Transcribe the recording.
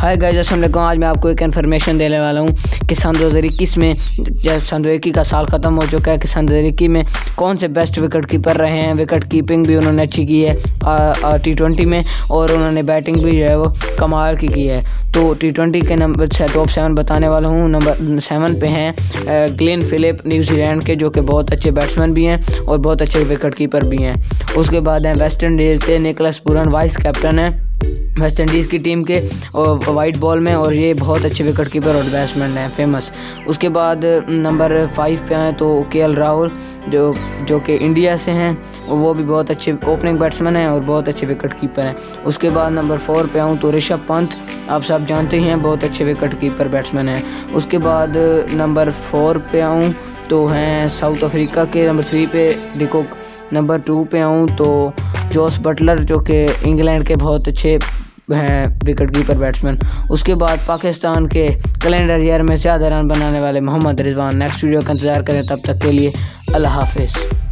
Hi guys अस्सलाम आज मैं आपको एक इन्फॉर्मेशन देने वाला हूँ कि सन दो हज़ार इक्कीस में, जब सन दो का साल ख़त्म हो चुका है, कि सन दो हज़ार इक्कीस में कौन से बेस्ट विकेट कीपर रहे हैं? विकेट कीपिंग भी उन्होंने अच्छी की है टी ट्वेंटी में, और उन्होंने बैटिंग भी जो है वो कमाल की की है। तो टी ट्वेंटी के नंबर से टॉप सेवन बताने वाला हूँ। नंबर सेवन पे हैं ग्लेन फिलिप न्यूजीलैंड के, जो कि बहुत अच्छे बैट्समैन भी हैं और बहुत अच्छे विकेट कीपर भी हैं। उसके बाद हैं वेस्ट इंडीज़ के निकलस पुरन वाइस कैप्टन है। वेस्ट इंडीज़ की टीम के वाइट बॉल में और ये बहुत अच्छे विकेट कीपर और बैट्समैन हैं फ़ेमस उसके बाद नंबर फाइव पे आए तो के एल राहुल, जो जो कि इंडिया से हैं, वो भी बहुत अच्छे ओपनिंग बैट्समैन हैं और बहुत अच्छे विकेट कीपर हैं. उसके बाद नंबर फोर पे आऊँ तो ऋषभ पंत, आप सब जानते ही हैं, बहुत अच्छे विकेट कीपर बैट्समैन हैं. उसके बाद, नंबर फोर पे आऊँ तो हैं साउथ अफ्रीका के, नंबर थ्री पे डिकोक नंबर टू पे आऊँ तो जोस बटलर, जो कि इंग्लैंड के बहुत अच्छे, हैं विकेट कीपर बैट्समैन उसके बाद पाकिस्तान के कैलेंडर ईयर में ज़्यादा रन बनाने वाले मोहम्मद रिजवान। नेक्स्ट वीडियो का इंतज़ार करें, तब तक के लिए अल्लाह हाफिज़।